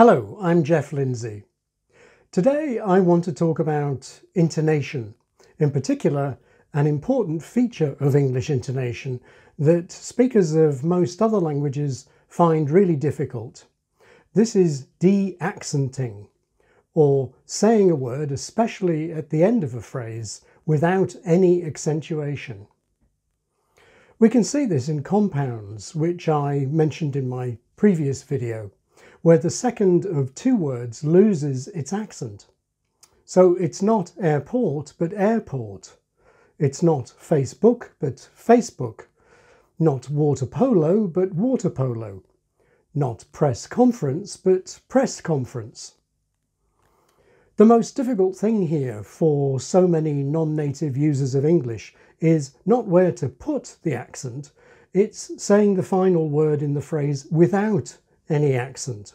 Hello, I'm Geoff Lindsey. Today I want to talk about intonation, in particular an important feature of English intonation that speakers of most other languages find really difficult. This is de-accenting, or saying a word, especially at the end of a phrase, without any accentuation. We can see this in compounds, which I mentioned in my previous video, where the second of two words loses its accent. So it's not airport, but airport. It's not Facebook, but Facebook. Not water polo, but water polo. Not press conference, but press conference. The most difficult thing here for so many non-native users of English is not where to put the accent, it's saying the final word in the phrase without any accent.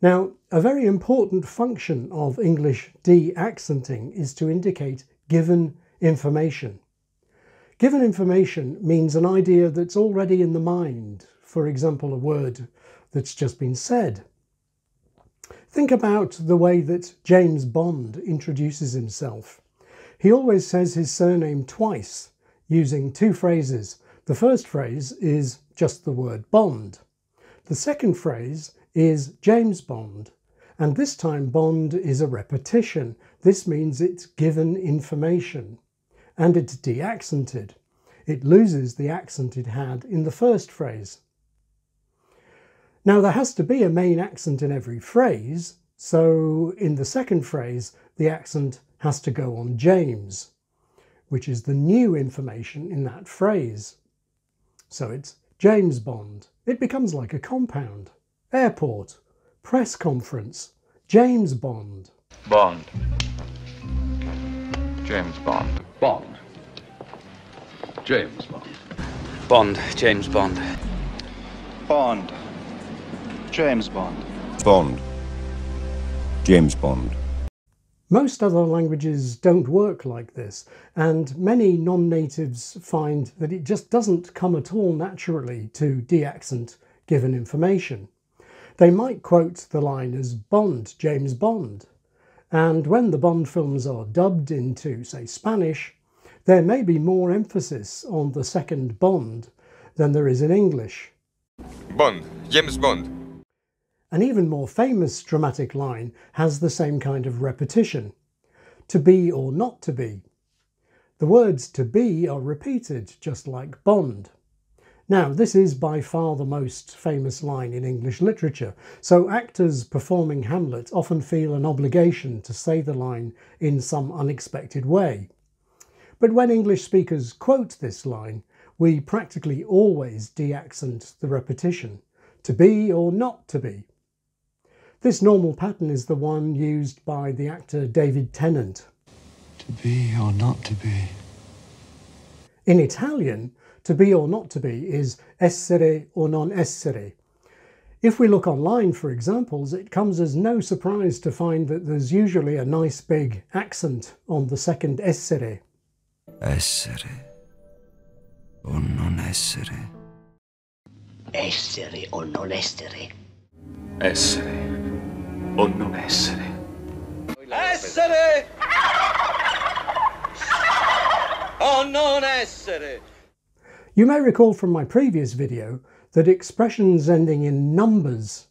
Now, a very important function of English de-accenting is to indicate given information. Given information means an idea that's already in the mind, for example, a word that's just been said. Think about the way that James Bond introduces himself. He always says his surname twice, using two phrases. The first phrase is just the word Bond. The second phrase is James Bond. And this time Bond is a repetition. This means it's given information. And it's de-accented. It loses the accent it had in the first phrase. Now there has to be a main accent in every phrase, so in the second phrase the accent has to go on James, which is the new information in that phrase. So it's James Bond. It becomes like a compound. Airport, press conference, James Bond. Bond. James Bond. Bond. James Bond. Bond, James Bond. Bond. James Bond. Bond. James Bond. Most other languages don't work like this, and many non-natives find that it just doesn't come at all naturally to de-accent given information. They might quote the line as Bond, James Bond, and when the Bond films are dubbed into, say, Spanish, there may be more emphasis on the second Bond than there is in English. Bond, James Bond. An even more famous dramatic line has the same kind of repetition. To be or not to be. The words to be are repeated, just like Bond. Now, this is by far the most famous line in English literature, so actors performing Hamlet often feel an obligation to say the line in some unexpected way. But when English speakers quote this line, we practically always de-accent the repetition, to be or not to be. This normal pattern is the one used by the actor David Tennant. To be or not to be. In Italian, to be or not to be is essere or non essere. If we look online for examples, it comes as no surprise to find that there's usually a nice big accent on the second essere. Essere o non essere. Essere o non essere. Essere o non essere. Essere o non essere. You may recall from my previous video that expressions ending in numbers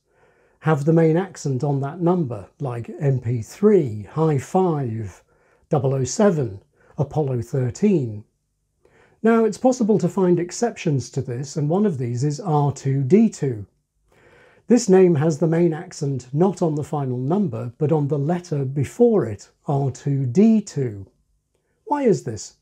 have the main accent on that number, like MP3, High 5, 007, Apollo 13. Now, it's possible to find exceptions to this, and one of these is R2D2. This name has the main accent not on the final number, but on the letter before it, R2D2. Why is this?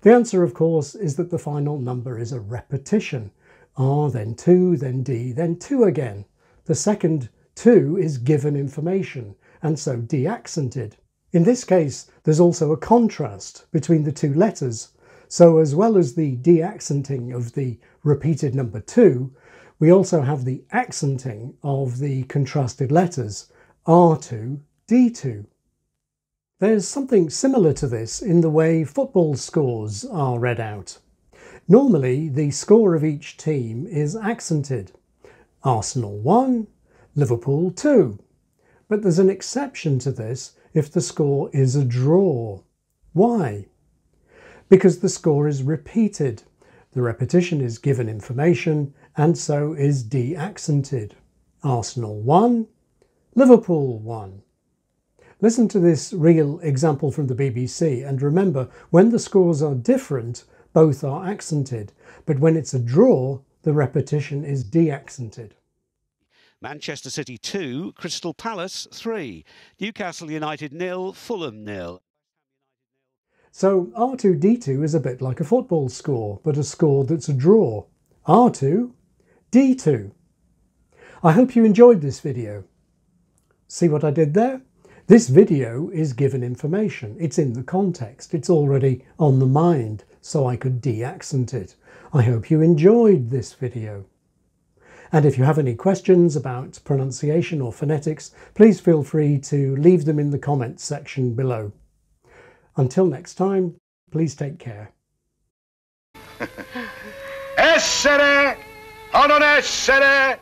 The answer, of course, is that the final number is a repetition. R, then 2, then D, then 2 again. The second 2 is given information, and so de-accented. In this case, there's also a contrast between the two letters, so as well as the de-accenting of the repeated number 2, we also have the accenting of the contrasted letters R2, D2. There's something similar to this in the way football scores are read out. Normally, the score of each team is accented. Arsenal 1, Liverpool 2. But there's an exception to this if the score is a draw. Why? Because the score is repeated. The repetition is given information and so is de-accented. Arsenal 1, Liverpool 1. Listen to this real example from the BBC and remember when the scores are different, both are accented, but when it's a draw, the repetition is de-accented. Manchester City 2, Crystal Palace 3, Newcastle United nil, Fulham nil. So R2D2 is a bit like a football score, but a score that's a draw. R2, D2. I hope you enjoyed this video. See what I did there? This video is given information. It's in the context. It's already on the mind, so I could de-accent it. I hope you enjoyed this video. And if you have any questions about pronunciation or phonetics, please feel free to leave them in the comments section below. Until next time, please take care. Essere o non essere?